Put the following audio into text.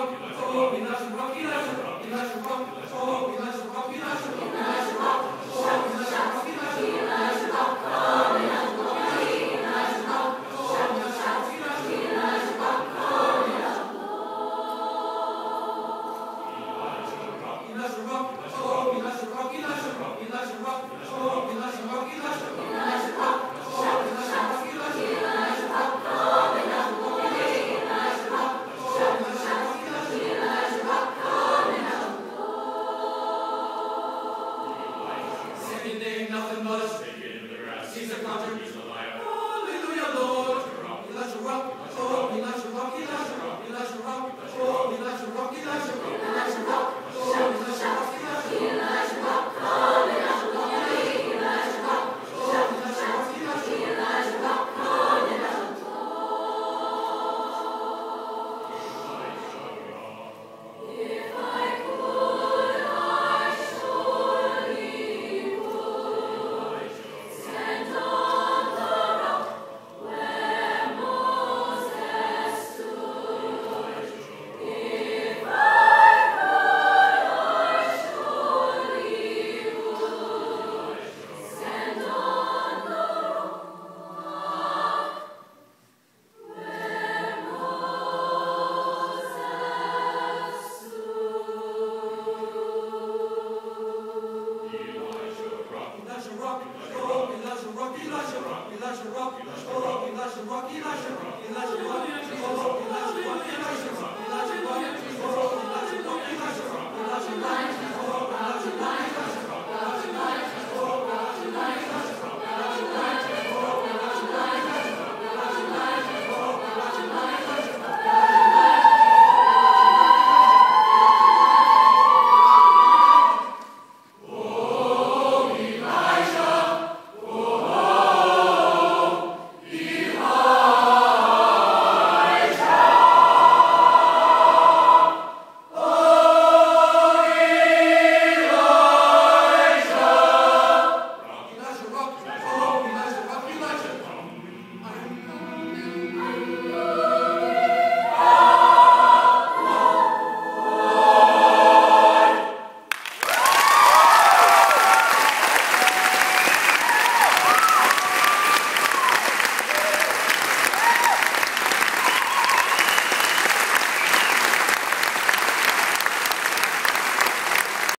руки, наши руки, наши руки, наши руки, наши руки. Please acknowledge Rocky, Elijah Rock, Elijah Rock, Elijah Rock, Elijah Rock, Elijah Rock, Elijah Rock, Elijah Rock, Elijah Rock,